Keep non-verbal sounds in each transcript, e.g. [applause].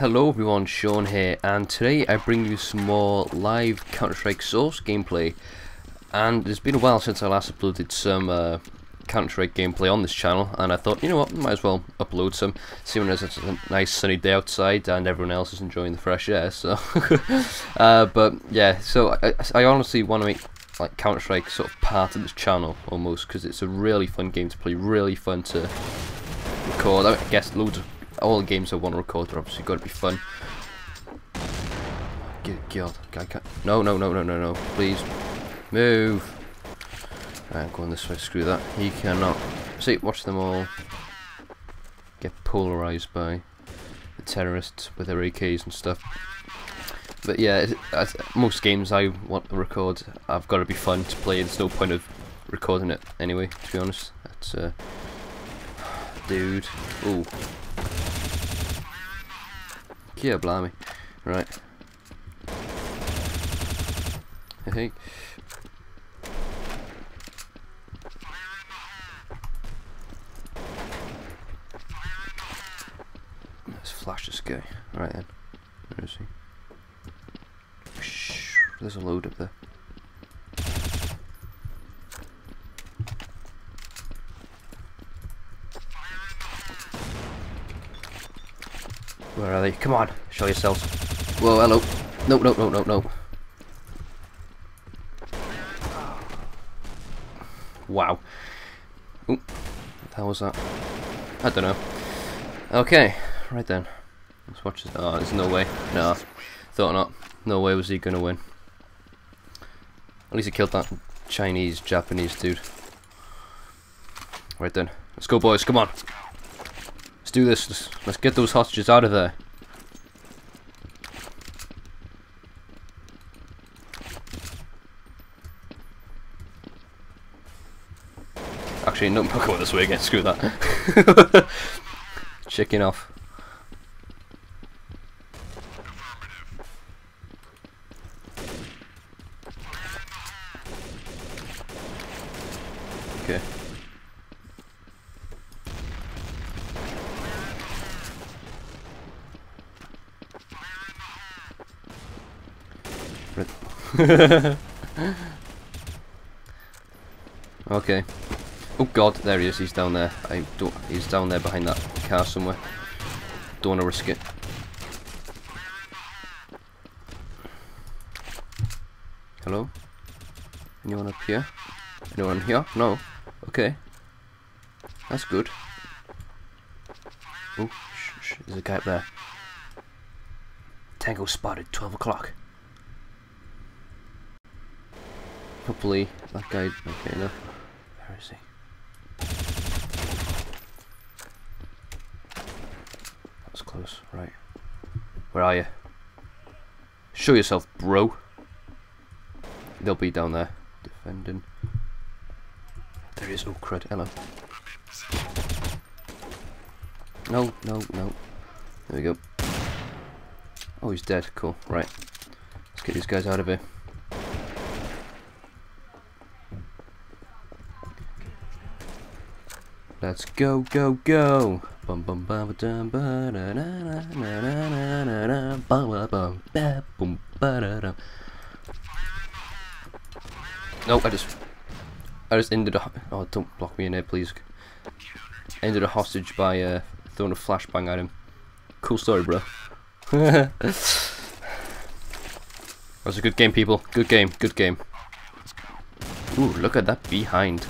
Hello everyone, Sean here, and today I bring you some more live Counter-Strike Source gameplay. And it's been a while since I last uploaded some uh, Counter-Strike gameplay on this channel, and I thought, you know what, might as well upload some, seeing as it's a nice sunny day outside and everyone else is enjoying the fresh air, so... [laughs] uh, but yeah, so I, I honestly want to make like Counter-Strike sort of part of this channel, almost, because it's a really fun game to play, really fun to record. I guess loads of all games I want to record are obviously got to be fun. Good God, I can't. No, no, no, no, no, no. Please move. Right, going this way. Screw that. He cannot. See, watch them all get polarized by the terrorists with their AKs and stuff. But yeah, most games I want to record, I've got to be fun to play. There's no point of recording it anyway. To be honest, that's uh, [sighs] dude. Ooh. Yeah, blimey. Right. Hey. Let's flash this guy. Right then. Where is he? There's a load up there. Where are they? Come on, show yourselves. Whoa, hello. No, no, no, no, no. Wow. Ooh, what the hell was that? I don't know. Okay, right then. Let's watch this. Oh, there's no way. No, thought not. No way was he gonna win. At least he killed that Chinese, Japanese dude. Right then. Let's go, boys. Come on. Let's do this. Let's, let's get those hostages out of there. Actually, no, I'm going this way again. Screw that. [laughs] Chicken off. Okay. [laughs] okay. Oh god, there he is, he's down there. I don't he's down there behind that car somewhere. Don't wanna risk it. Hello? Anyone up here? Anyone here? No. Okay. That's good. Oh, there's a guy up there. Tango spotted, 12 o'clock. Hopefully that guy. Okay, no. Where is he? That was close. Right. Where are you? Show yourself, bro. They'll be down there defending. There is. Oh crud! Hello. No, no, no. There we go. Oh, he's dead. Cool. Right. Let's get these guys out of here. Let's go, go, go. Bum bum bum bum da dum. No, I just, I just ended a. Oh, don't block me in there, please. Ended a hostage by uh, throwing a flashbang at him. Cool story, bro. [laughs] that was a good game, people. Good game. Good game. Ooh, look at that behind.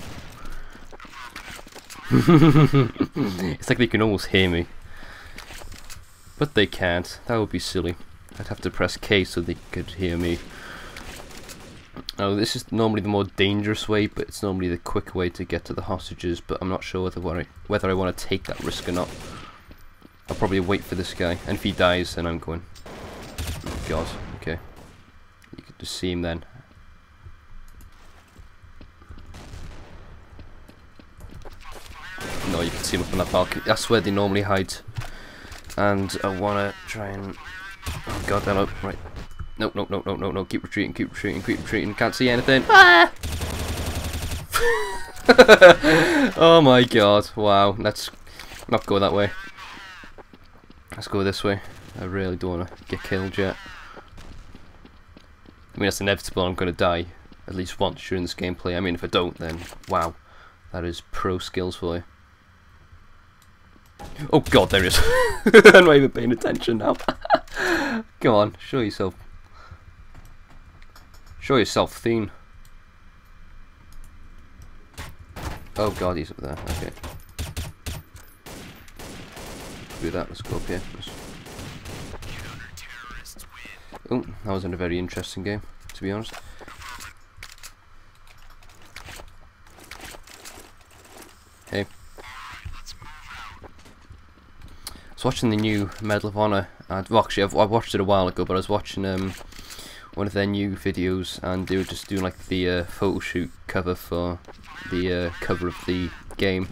[laughs] it's like they can almost hear me. But they can't. That would be silly. I'd have to press K so they could hear me. Now this is normally the more dangerous way, but it's normally the quick way to get to the hostages, but I'm not sure whether, I, whether I want to take that risk or not. I'll probably wait for this guy, and if he dies, then I'm going. Oh god, okay. You can just see him then. No, you can see them up on that balcony. That's where they normally hide. And I want to try and... Oh god, up. Right. No, no, no, no, no, no. Keep retreating, keep retreating, keep retreating. Can't see anything. Ah! [laughs] oh my god. Wow. Let's not go that way. Let's go this way. I really don't want to get killed yet. I mean, it's inevitable I'm going to die at least once during this gameplay. I mean, if I don't, then wow. That is pro skills for you. Oh god, there he is. I'm not even paying attention now. [laughs] Go on, show yourself. Show yourself, Thien. Oh god, he's up there. Okay. Do that. Let's go up here. Let's... Oh, that wasn't a very interesting game, to be honest. Was watching the new Medal of Honor. And, well, actually, I've, I watched it a while ago, but I was watching um, one of their new videos, and they were just doing like the uh, photo shoot cover for the uh, cover of the game,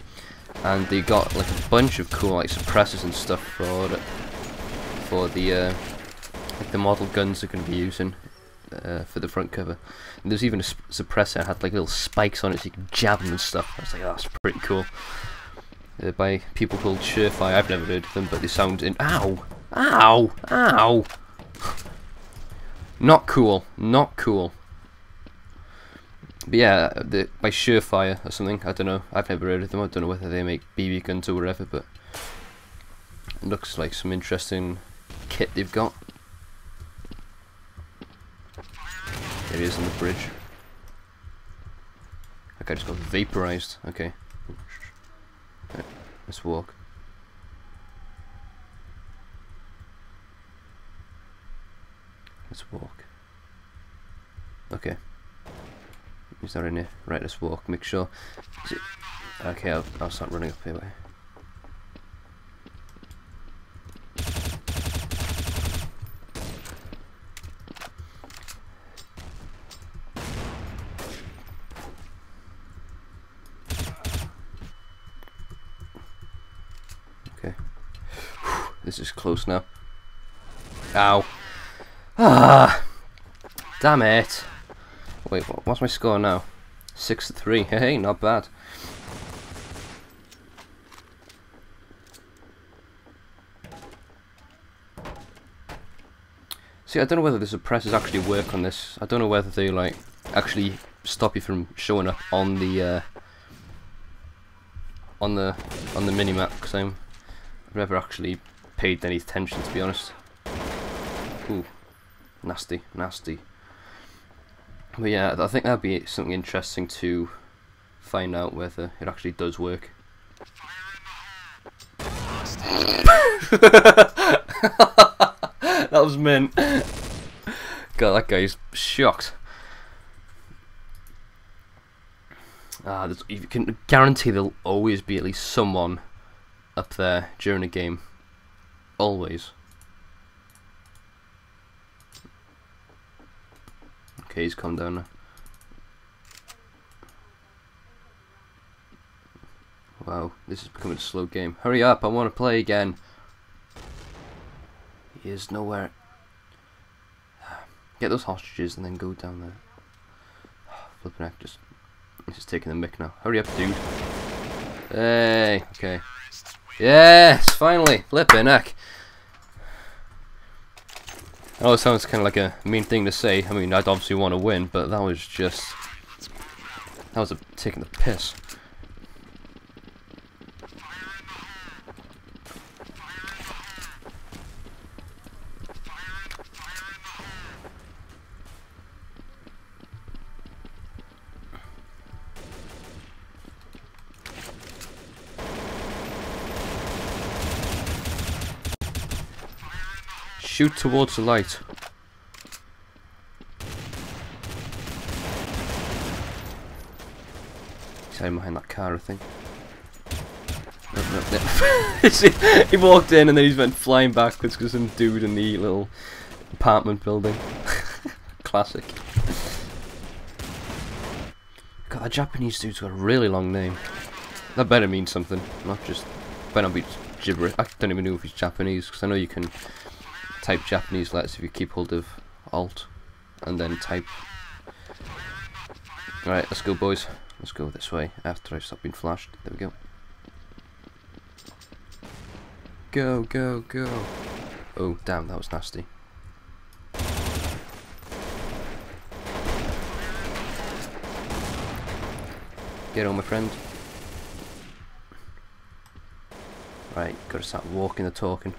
and they got like a bunch of cool like suppressors and stuff for the, for the uh, like the model guns they're going to be using uh, for the front cover. And there's even a suppressor that had like little spikes on it so you can jab them and stuff. I was like, oh, that's pretty cool. Uh, by people called Surefire. I've never heard of them, but they sound in. Ow! Ow! Ow! [sighs] Not cool. Not cool. But yeah, the, by Surefire or something. I don't know. I've never heard of them. I don't know whether they make BB guns or whatever, but looks like some interesting kit they've got. There he is on the bridge. That guy just got vaporized. Okay. Right, let's walk. Let's walk. Okay. He's not in here. Right, let's walk. Make sure. Okay, I'll, I'll start running up here. This is close now. Ow. Ah! Damn it. Wait, what's my score now? 6 to 3. [laughs] Hey, not bad. See, I don't know whether the suppressors actually work on this. I don't know whether they, like, actually stop you from showing up on the, uh, on the, on the minimap, because I've never actually paid any attention to be honest. Ooh, nasty, nasty. But yeah, I think that'd be something interesting to find out whether it actually does work. [laughs] that was mint. God, that guy's shocked. Ah, you can guarantee there'll always be at least someone up there during a game. Always. Okay, he's calmed down now. Wow, this is becoming a slow game. Hurry up, I want to play again. He is nowhere. [sighs] Get those hostages and then go down there. [sighs] Flipping heck, just, just taking the mic now. Hurry up, dude. Hey, okay. Yes, finally, flipping heck. I know it sounds kind of like a mean thing to say. I mean, I'd obviously want to win, but that was just... That was a, taking the piss. Shoot towards the light. He's hiding behind that car, I think. [laughs] he walked in and then he's went flying backwards because some dude in the little apartment building. [laughs] Classic. God, that Japanese dude's got a really long name. That better mean something, not just better not be gibberish. I don't even know if he's Japanese because I know you can type Japanese letters if you keep hold of Alt and then type. Alright, let's go boys. Let's go this way after I stop being flashed. There we go. Go, go, go. Oh, damn, that was nasty. Get on, my friend. Right, gotta start walking the talking.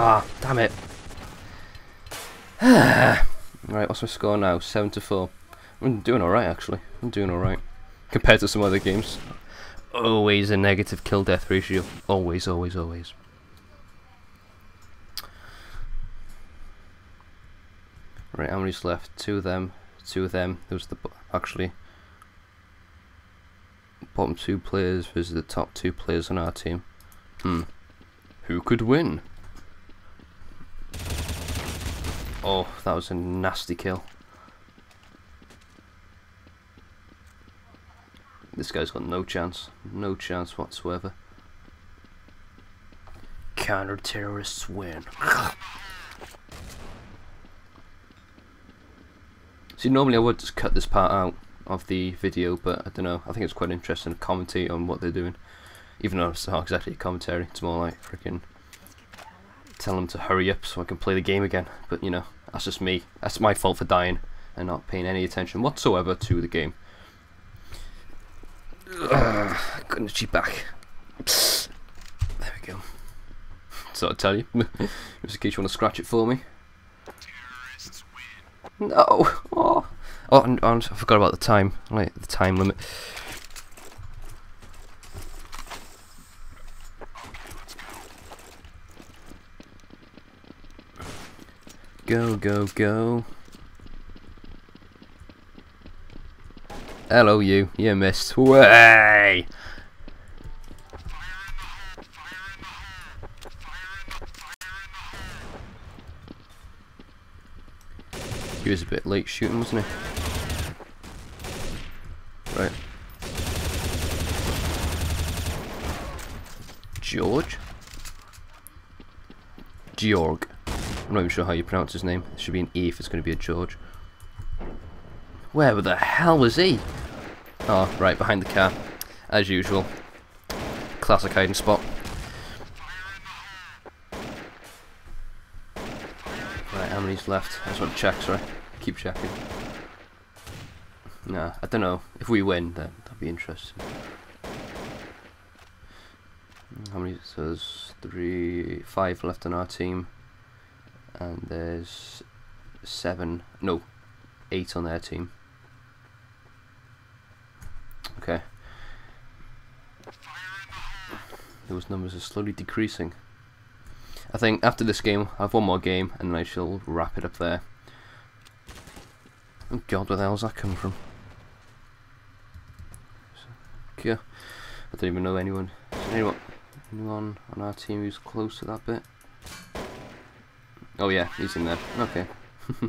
Ah, damn it. Right, what's my score now? 7 to 4. I'm doing alright actually. I'm doing alright. Compared to some other games. Always a negative kill death ratio. Always, always, always. Right, how many's left? Two of them. Two of them. Those the actually bottom two players versus the top two players on our team. Hmm. Who could win? Oh, that was a nasty kill. This guy's got no chance. No chance whatsoever. Counter-terrorists win. See, normally I would just cut this part out of the video, but I don't know. I think it's quite interesting to commentate on what they're doing. Even though it's not exactly a commentary, it's more like freaking tell them to hurry up so I can play the game again. But you know, that's just me. That's my fault for dying and not paying any attention whatsoever to the game. Ugh, goodness, cheat back. There we go. So I tell you, [laughs] just in case you want to scratch it for me. No. Oh. Oh, and, and I forgot about the time. Like the time limit. Go, go, go. Hello, you. You missed. Way! He was a bit late shooting, wasn't he? Right. George? Georg. I'm not even sure how you pronounce his name. It should be an E if it's going to be a George. Where the hell was he? Oh, right, behind the car. As usual. Classic hiding spot. Right, how many's left? I just want to check, sorry. I keep checking. Nah, I don't know. If we win, then that'd be interesting. How many? So there's three, five left on our team and there's seven, no, eight on their team. Okay. Those numbers are slowly decreasing. I think after this game, I have one more game, and then I shall wrap it up there. Oh god, where the hell's that come from? Okay. I don't even know anyone. Anyone, anyone on our team who's close to that bit? Oh yeah, he's in there. Okay. [laughs]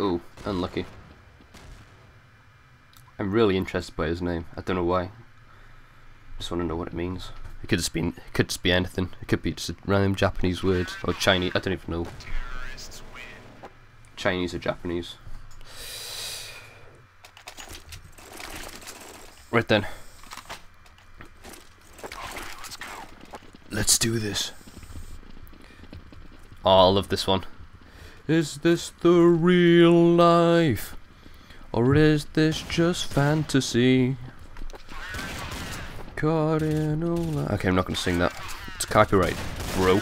oh, unlucky. I'm really interested by his name. I don't know why. Just want to know what it means. It could just be it could just be anything. It could be just a random Japanese word or Chinese. I don't even know. Chinese or Japanese. Right then. Let's do this. Oh, I love this one. Is this the real life? Or is this just fantasy? Caught in Okay, I'm not going to sing that. It's copyright, bro.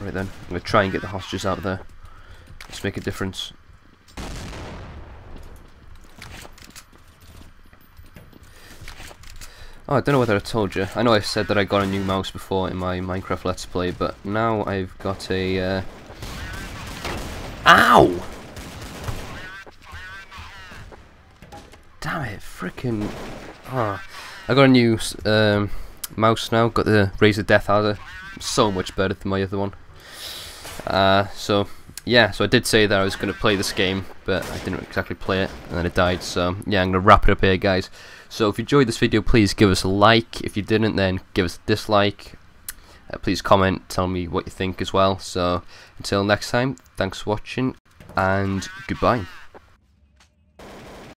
Right then, I'm going to try and get the hostages out there. Make a difference. Oh, I don't know whether I told you. I know I've said that I got a new mouse before in my Minecraft Let's Play, but now I've got a... Uh... Ow! Damn it, freaking. Oh. I got a new um, mouse now, got the Razer Death Adder. So much better than my other one. Uh, so, yeah, so I did say that I was going to play this game, but I didn't exactly play it, and then it died. So, yeah, I'm going to wrap it up here, guys. So, if you enjoyed this video, please give us a like. If you didn't, then give us a dislike. Uh, please comment, tell me what you think as well. So, until next time, thanks for watching, and goodbye.